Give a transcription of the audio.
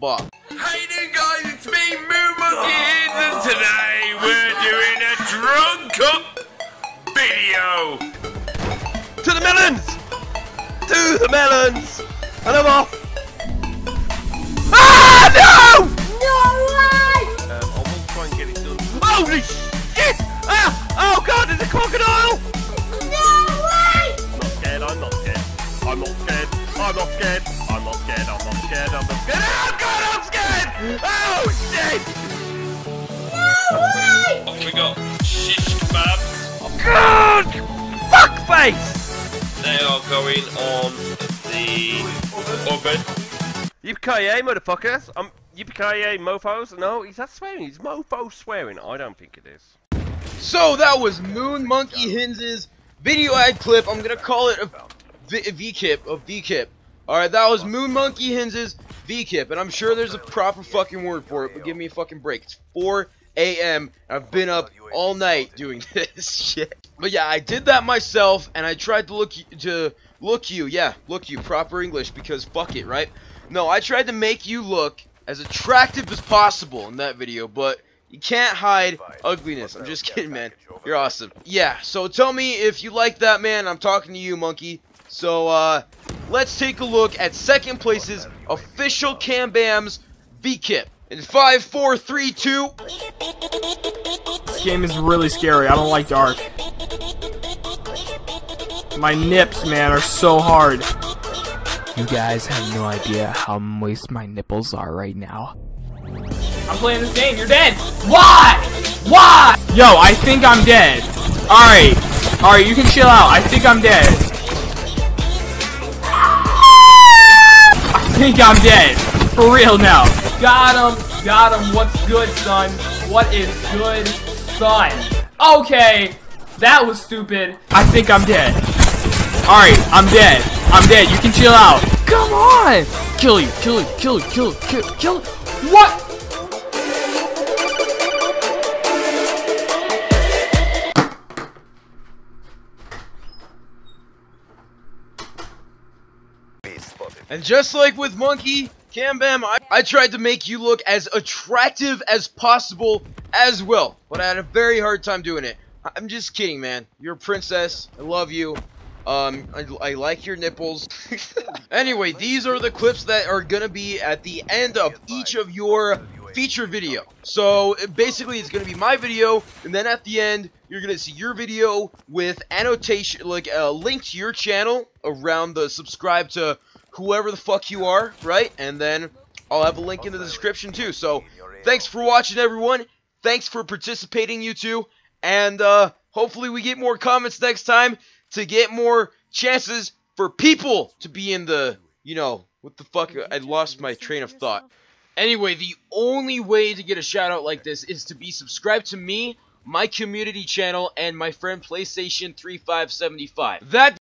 Bob. Hey there guys, it's me, Moon Monkey Hinz, and today we're doing a drunk up video. To the melons! To the melons! And I'm off! Ah, no! Um, I will try and get it done. Holy shit! Ah! Oh god, there's a crocodile! No way! I'm not scared, I'm not scared. I'm not scared. I'm not scared. I'm not scared. I'm not scared. I'm not scared. Oh god, I'm scared! Oh shit! No way! What we got? Shish kebabs. God! Fuck face! They are going on the oven. Yippee motherfuckers! Um, yippee mofos? No, he's not swearing. He's mofo swearing. I don't think it is. So that was Moon Monkey Hinz's video ad clip. I'm gonna call it a V- V-kip, a V-kip. Alright, that was Moon Monkey Hinz's V-kip, and I'm sure there's a proper fucking word for it, but give me a fucking break. It's 4 a.m. I've been up all night doing this shit. But yeah, I did that myself, and I tried to look to look you, yeah, look you, proper English, because fuck it, right? No, I tried to make you look as attractive as possible in that video, but you can't hide ugliness. I'm just kidding, man. You're awesome. Yeah, so tell me if you like that, man. I'm talking to you, monkey. So, uh, let's take a look at second place's official Cam Bams V-Kip. In five, four, three, two. This game is really scary. I don't like dark. My nips, man, are so hard. You guys have no idea how moist my nipples are right now. I'm playing this game. You're dead. Why? Why? Yo, I think I'm dead. Alright. Alright, you can chill out. I think I'm dead. Think I'm dead. For real now. Got him. Got him. What's good, son? What is good, son? Okay. That was stupid. I think I'm dead. Alright, I'm dead. I'm dead. You can chill out. Come on. Kill you. Kill you. Kill you. Kill you. Kill you. Kill you. What? And just like with Monkey, Cam Bam, I, I tried to make you look as attractive as possible as well. But I had a very hard time doing it. I'm just kidding, man. You're a princess. I love you. Um, I, I like your nipples. anyway, these are the clips that are gonna be at the end of each of your feature video. So uh, basically, it's gonna be my video, and then at the end, you're gonna see your video with annotation, like a link to your channel around the subscribe to whoever the fuck you are, right? And then I'll have a link in the description too. So thanks for watching, everyone. Thanks for participating, you two. And uh, hopefully we get more comments next time to get more chances for people to be in the, you know, what the fuck? I lost my train of thought. Anyway, the only way to get a shout out like this is to be subscribed to me, my community channel, and my friend PlayStation 3575. That